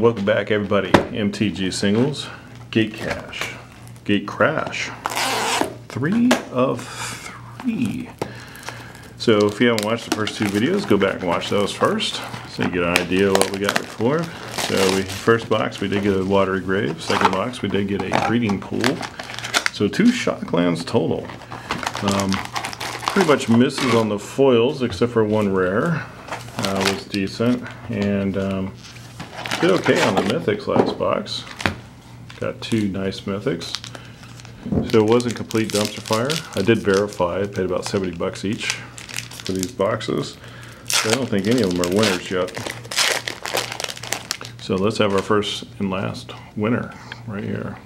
Welcome back everybody. MTG Singles, Gate Cash, Gate Crash. Three of three. So if you haven't watched the first two videos, go back and watch those first. So you get an idea of what we got before. So we first box we did get a watery grave. Second box we did get a breeding pool. So two shocklands total. Um, pretty much misses on the foils except for one rare. Uh, was decent. And um, did okay on the mythics last box. Got two nice mythics. So it wasn't complete dumpster fire. I did verify. I paid about 70 bucks each for these boxes. So I don't think any of them are winners yet. So let's have our first and last winner right here.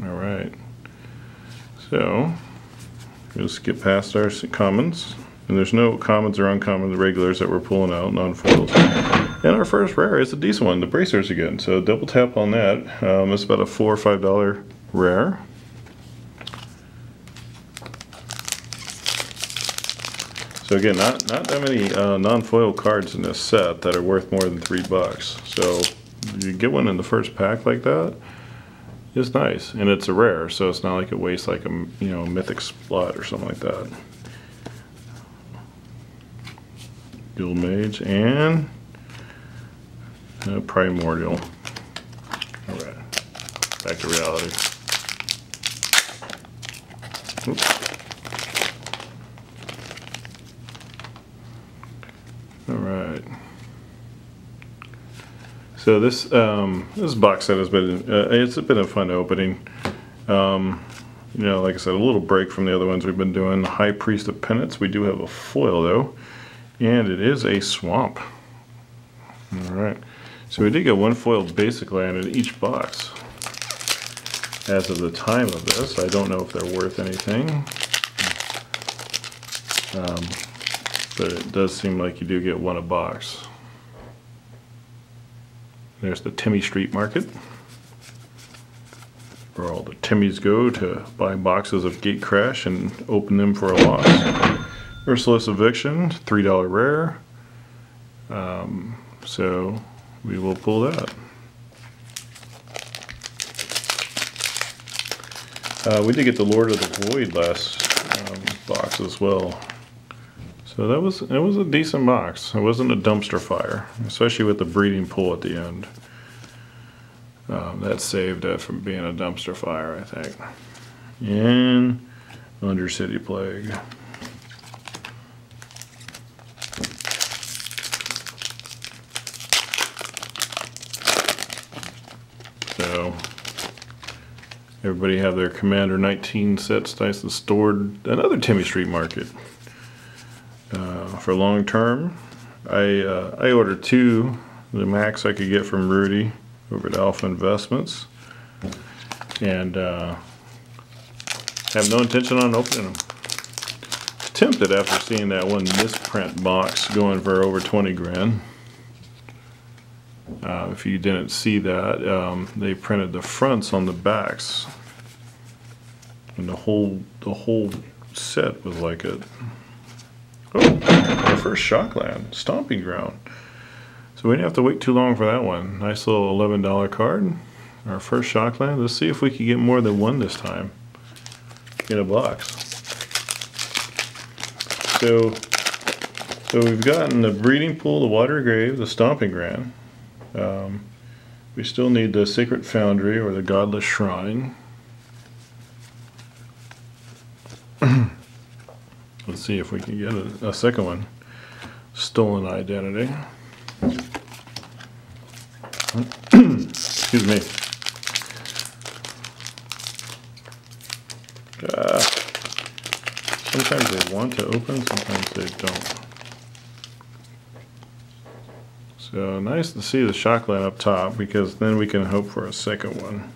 All right. So we'll skip past our commons. And there's no commons or uncommon, the regulars that we're pulling out, non-foils. And our first rare is a decent one, the bracers again. So double tap on that. Um, it's about a four or five dollar rare. So again, not not that many uh, non-foil cards in this set that are worth more than three bucks. So you get one in the first pack like that, it's nice, and it's a rare, so it's not like it wastes like a you know mythic slot or something like that. Mage, and uh, Primordial. Alright, back to reality. Oops. Alright. So this um, this box set has been uh, it's been a fun opening. Um, you know, like I said, a little break from the other ones we've been doing. High Priest of Penance. We do have a foil though. And it is a swamp. Alright. So we did get one foil basic land in each box. As of the time of this, I don't know if they're worth anything. Um, but it does seem like you do get one a box. There's the Timmy Street Market. Where all the Timmys go to buy boxes of Gate Crash and open them for a loss. Merciless Eviction, $3 rare. Um, so we will pull that. Uh, we did get the Lord of the Void last um, box as well. So that was it was a decent box. It wasn't a dumpster fire, especially with the breeding pool at the end. Um, that saved it from being a dumpster fire, I think. And Undercity Plague. So everybody have their Commander 19 sets nicely stored. Another Timmy Street Market. Uh, for long term, I uh, I ordered two, the max I could get from Rudy over at Alpha Investments, and uh, have no intention on opening them. Tempted after seeing that one misprint box going for over 20 grand. Uh, if you didn't see that, um, they printed the fronts on the backs, and the whole the whole set was like a oh, our first Shockland Stomping Ground. So we didn't have to wait too long for that one. Nice little eleven dollar card. Our first Shockland. Let's see if we can get more than one this time in a box. So, so we've gotten the breeding pool, the water grave, the stomping ground. Um, we still need the Sacred Foundry or the Godless Shrine. See if we can get a, a second one. Stolen Identity. Excuse me. Uh, sometimes they want to open, sometimes they don't. So nice to see the shockland up top because then we can hope for a second one.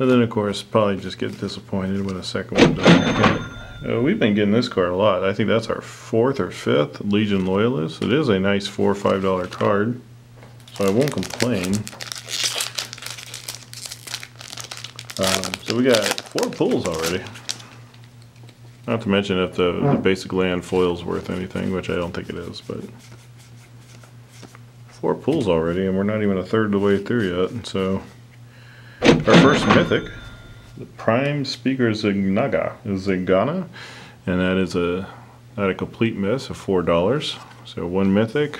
And then of course probably just get disappointed when a second one doesn't hit. Uh, we've been getting this card a lot. I think that's our fourth or fifth Legion Loyalist. It is a nice four or five dollar card. So I won't complain. Um, so we got four pulls already. Not to mention if the, the basic land foil's worth anything, which I don't think it is, but four pulls already, and we're not even a third of the way through yet. So, our first mythic, the Prime Speaker Zignaga, Zegana, and that is a at a complete miss of four dollars. So one mythic.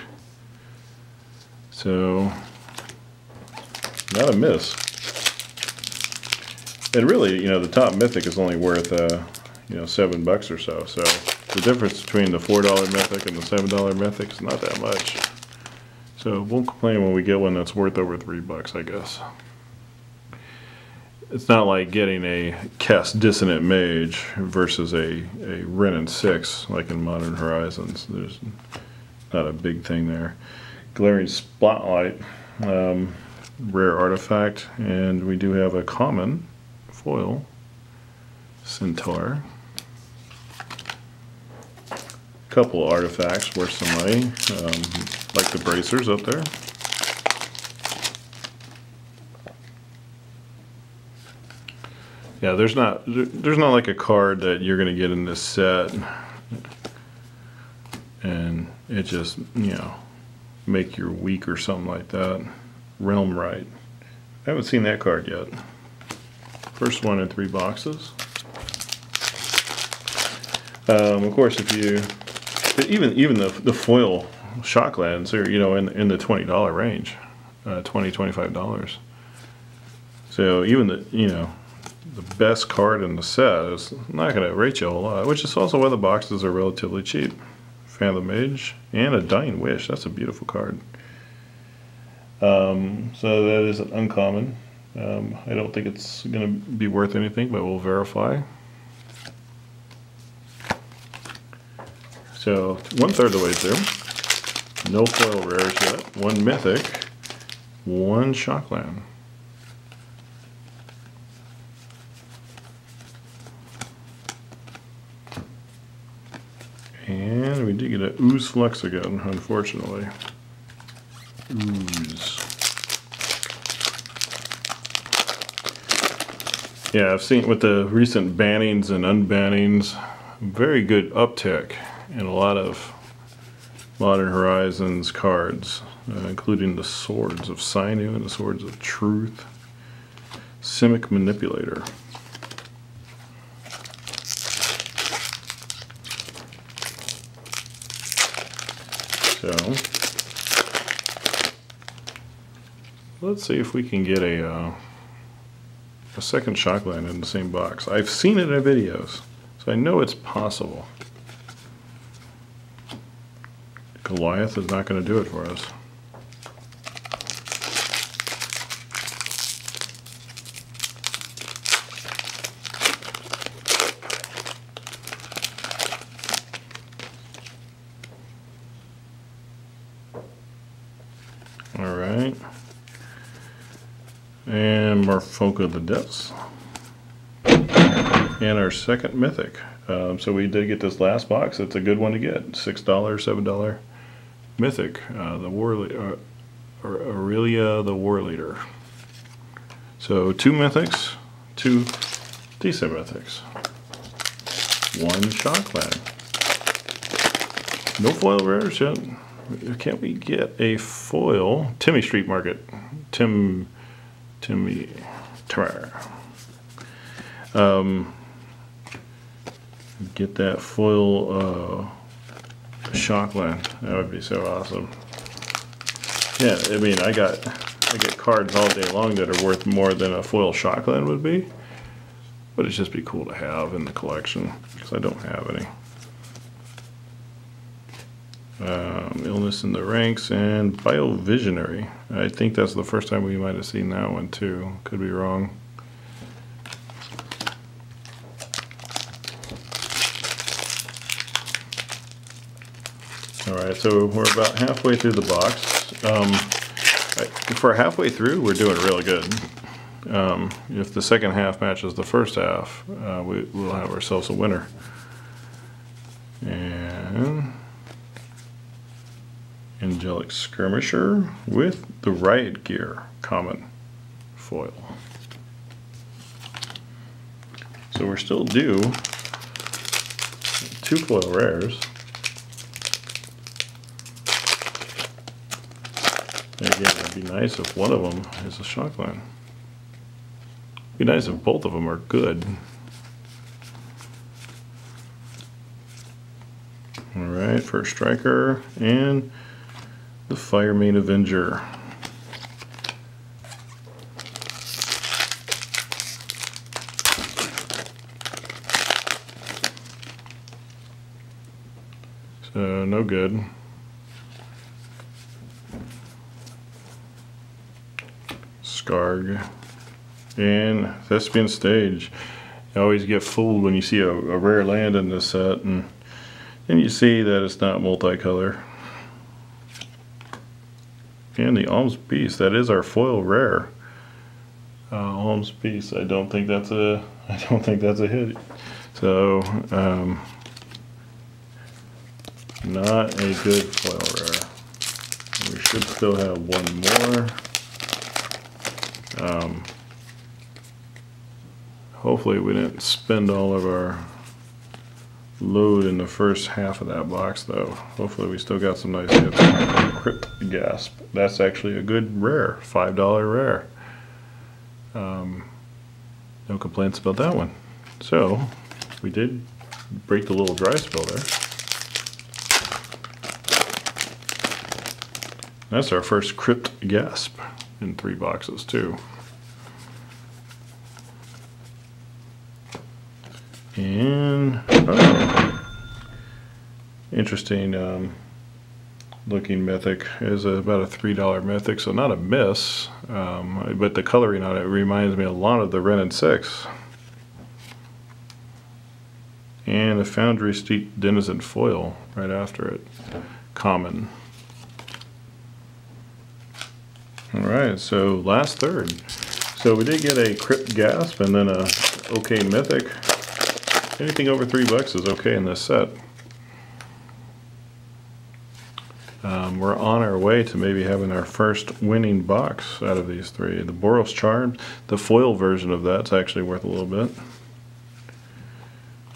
So not a miss. And really, you know, the top mythic is only worth, uh, you know, seven bucks or so. So the difference between the four dollar mythic and the seven dollar mythic is not that much. So won't complain when we get one that's worth over three bucks, I guess. It's not like getting a cast Dissonant Mage versus a, a Wrenn and 6 like in Modern Horizons. There's not a big thing there. Glaring Spotlight, um, rare artifact, and we do have a common foil, Centaur. Couple artifacts worth some money, um, like the bracers up there. Yeah, there's not there's not like a card that you're gonna get in this set, and it just you know make your week or something like that. Realmwright. I haven't seen that card yet. First one in three boxes. Um, of course, if you even even the the foil shocklands are you know in in the twenty dollar range, uh, 20 25 dollars. So even the you know the best card in the set is not going to rate you a whole lot, which is also why the boxes are relatively cheap. Fathom Mage and a Dying Wish. That's a beautiful card. Um, so that is an uncommon. Um, I don't think it's going to be worth anything, but we'll verify. So one third of the way through. No foil rares yet. One mythic. One shockland. And we did get an Ooze Flux again, unfortunately. Ooze. Yeah, I've seen with the recent bannings and unbannings, very good uptick in a lot of Modern Horizons cards, uh, including the Swords of Sinew and the Swords of Truth. Simic Manipulator. So let's see if we can get a uh, a second shockland in the same box. I've seen it in videos, so I know it's possible. Goliath is not going to do it for us. All right. Marfoka the Depths. And our second mythic. Um, so we did get this last box. It's a good one to get. $6, $7 mythic. Uh, the War uh, Aurelia the War Leader. So two mythics, two decent mythics. One shockland. No foil rares yet can't we get a foil? Timmy Street Market. Tim, Timmy, Timmer. Um, get that foil uh, shockland. That would be so awesome. Yeah, I mean, I got I get cards all day long that are worth more than a foil shockland would be. But it'd just be cool to have in the collection because I don't have any um, illness in the ranks, and biovisionary. I think that's the first time we might have seen that one too. Could be wrong. All right, so we're about halfway through the box. Um, for halfway through, we're doing really good. Um, if the second half matches the first half, uh, we, will have ourselves a winner. And Angelic Skirmisher with the Riot Gear common foil. So we're still due two foil rares. Again, It'd be nice if one of them is a Shockland. Be nice if both of them are good. All right, first striker and the Firemane Avenger. So no good. Skarrg and Thespian Stage. You always get fooled when you see a, a rare land in this set and then you see that it's not multicolor. And the Alms Beast, that is our foil rare. Uh, Alms Beast, I don't think that's a, I don't think that's a hit. So, um, not a good foil rare. We should still have one more. Um, hopefully we didn't spend all of our load in the first half of that box though. Hopefully we still got some nice hits. Crypt Ghast. That's actually a good rare. $5 rare. Um, no complaints about that one. So, we did break the little dry spell there. That's our first Crypt Ghast in three boxes too. And oh, interesting um, looking mythic is about a three dollar mythic, so not a miss. Um, but the coloring on it reminds me a lot of the and Six. And a Foundry Street Denizen foil right after it. Common. Alright, so last third. So we did get a Crypt Ghast and then a OK Mythic. Anything over three bucks is okay in this set. Um, we're on our way to maybe having our first winning box out of these three. The Boros Charm, the foil version of that's actually worth a little bit.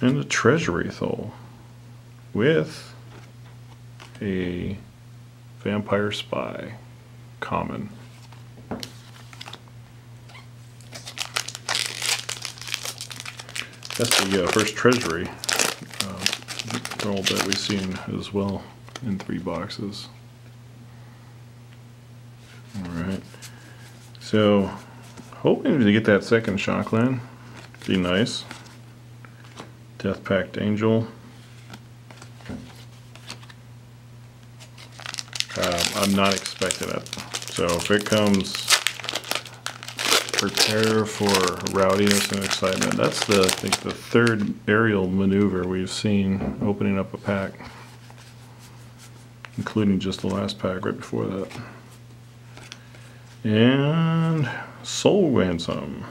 And the Treasury Thrull with a Vampire Spy common. That's the uh, first treasury uh, roll that we've seen as well in three boxes. Alright. So, hoping to get that second Shockland. Be nice. Death Pact Angel. Um, I'm not expecting it. So if it comes prepare for rowdiness excitement. That's the, I think, the third aerial maneuver we've seen opening up a pack, including just the last pack right before that. And Soul Ransom.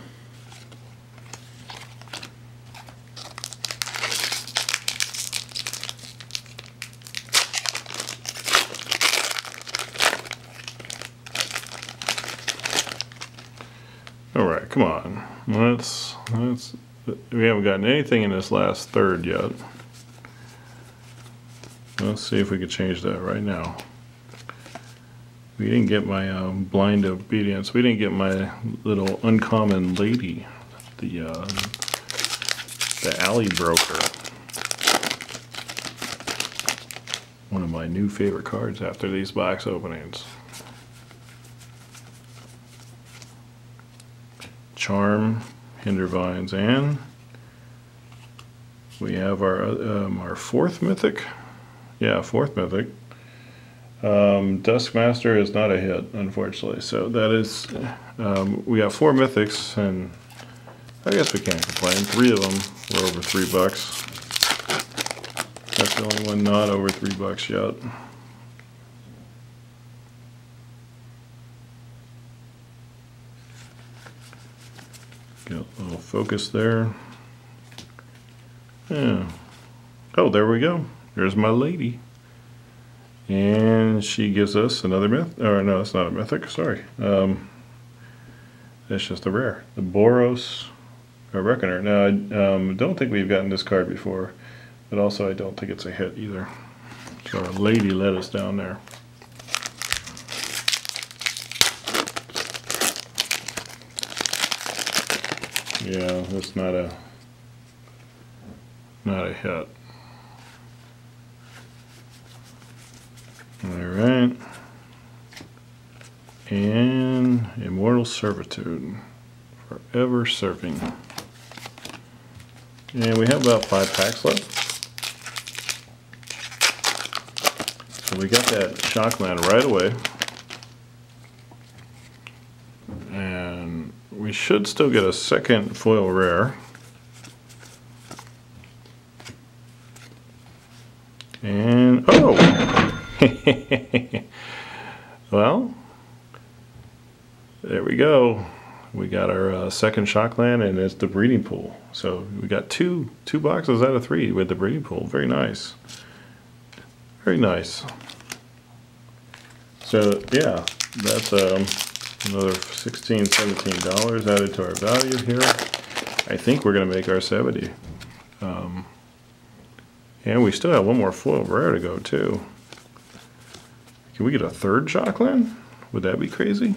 All right, come on. Let's let's we haven't gotten anything in this last third yet. Let's see if we can change that right now. We didn't get my uh, blind obedience. We didn't get my little uncommon lady, the uh, the alley broker. One of my new favorite cards after these box openings. Charm, hinder vines, and we have our um, our fourth mythic. Yeah, fourth mythic. Um, Duskmaster is not a hit, unfortunately. So that is, um, we got four mythics, and I guess we can't complain. Three of them were over three bucks. That's the only one not over three bucks yet. Get a little focus there. Yeah. Oh, there we go. There's my lady. And she gives us another myth. Or no, that's not a mythic. Sorry. Um, that's just a rare. The Boros a Reckoner. Now, I um, don't think we've gotten this card before, but also I don't think it's a hit either. So our lady let us down there. Yeah, that's not a not a hit. All right. And Immortal Servitude. Forever Serving. And we have about five packs left. So we got that Shockland right away. And we should still get a second foil rare. And, oh! well, there we go. We got our uh, second Shockland, and it's the breeding pool. So we got two two boxes out of three with the breeding pool. Very nice. Very nice. So yeah, that's um, another 16 $17 added to our value here. I think we're going to make our 70. Um, and we still have one more foil rare to go too. Can we get a third Shockland? Would that be crazy?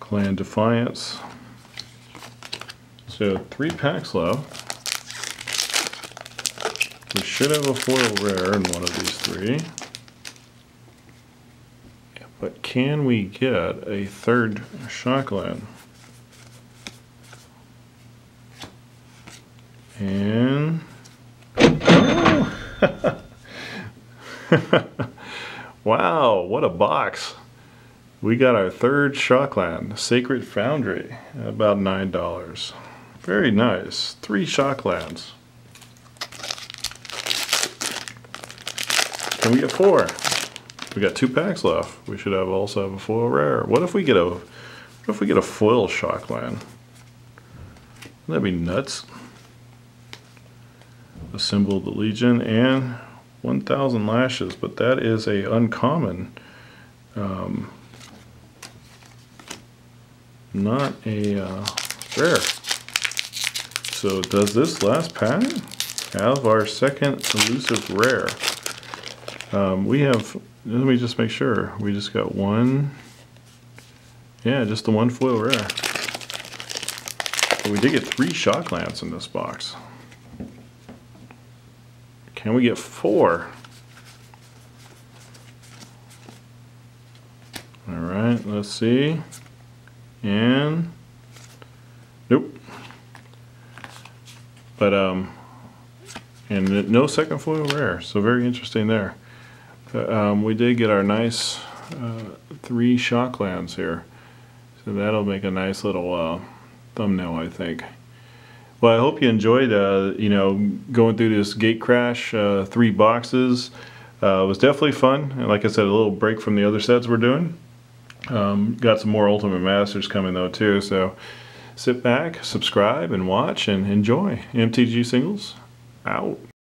Clan Defiance. So three packs left. We should have a foil rare in one of these three. But can we get a third Shockland? And oh. wow, what a box. We got our third Shockland, Sacred Foundry, about $9. Very nice. Three Shocklands. Can we get four? We got two packs left. We should have also have a foil rare. What if we get a what if we get a foil Shockland? That'd be nuts. Of the Legion and 1,000 lashes, but that is a uncommon. Um, not a uh, rare. So does this last pack have our second elusive rare? Um, we have, let me just make sure, we just got one, yeah, just the one foil rare. But we did get three Shocklands in this box. Can we get four? All right, let's see. And nope. But um, and no second foil rare, so very interesting there. Um, we did get our nice uh, three Shocklands here, so that'll make a nice little uh, thumbnail, I think. Well, I hope you enjoyed, uh, you know, going through this Gatecrash, uh, three boxes. Uh, it was definitely fun, and like I said, a little break from the other sets we're doing. Um, got some more Ultimate Masters coming though too, so sit back, subscribe, and watch and enjoy. MTG Singles out.